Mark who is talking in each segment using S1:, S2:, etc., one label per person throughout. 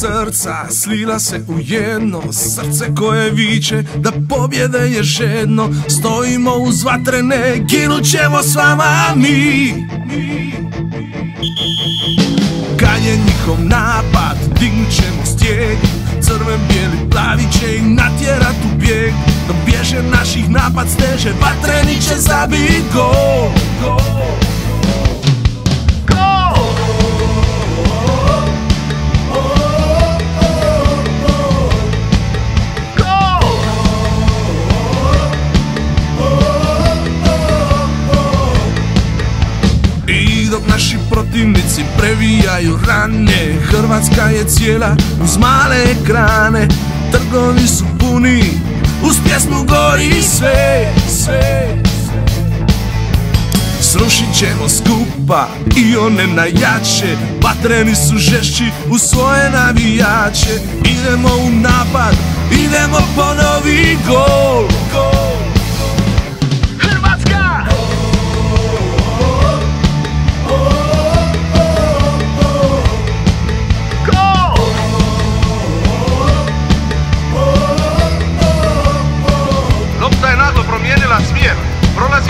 S1: srca slila se u jedno Srce koje viče da pobjede je žedno. Stojimo uz vatrene, ginut ćemo s vama mi. Kad je njihov napad, dignut ćemo stijeg Crven, bijeli, plavi će ih natjerat u bijeg. Dok bježe naših napad steže, vatreni će zabit gol I protivnici previjaju rane. Hrvatska je cijela uz male ekrane. Trgovi su puni, uz pjesmu gori sve, sve Srušit ćemo skupa i one najjače. Vatreni su žešći u svoje navijače. Idemo u napad, idemo po novi gol, gol.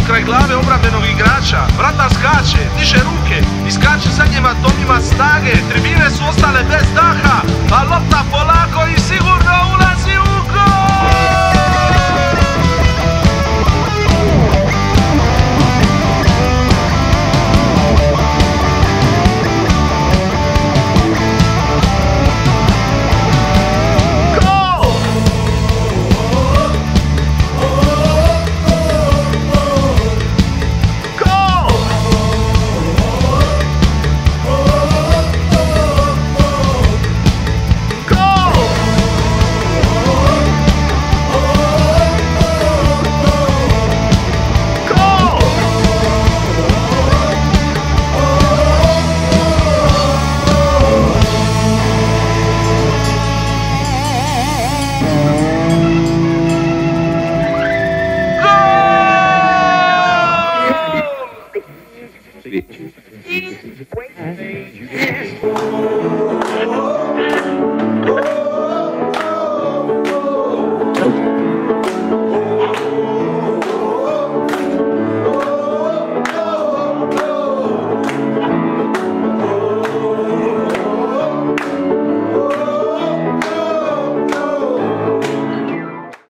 S2: Kraj glave obrambenog igrača. Vratar skače, diže ruke, iskače zadnjima domima snage. Tribine su ostale bez daha, a lopta u Wait.